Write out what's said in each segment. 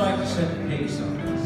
I like to set the pace.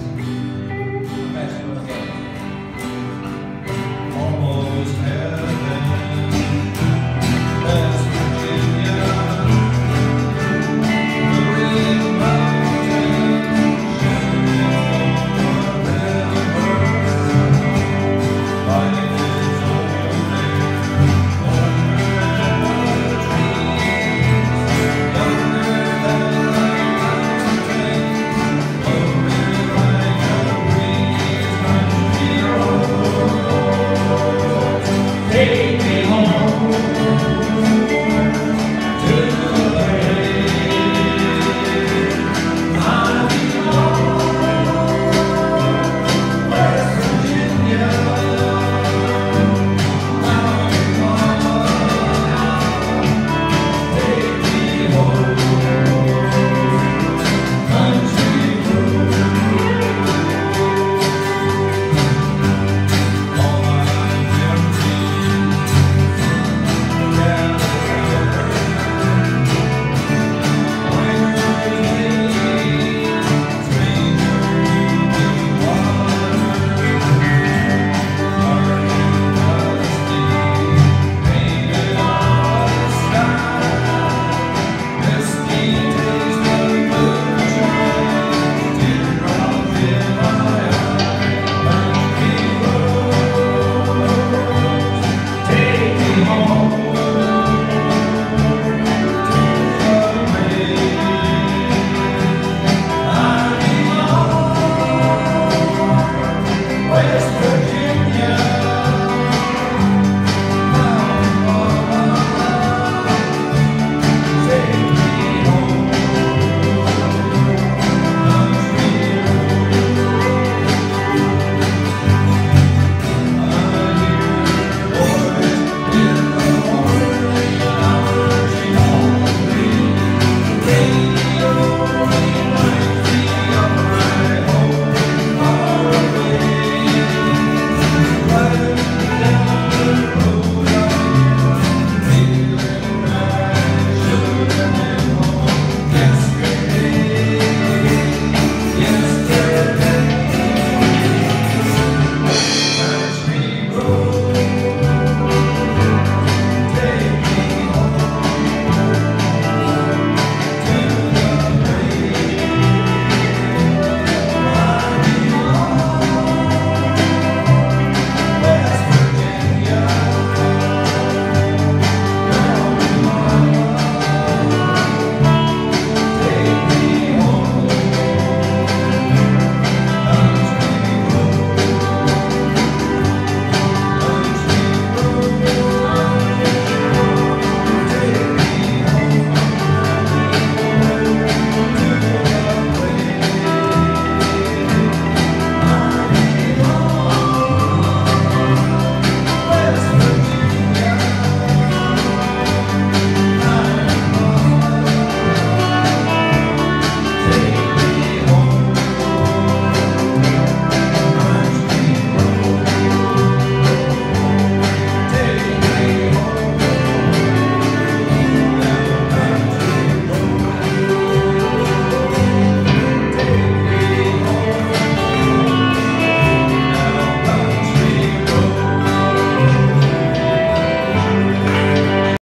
home.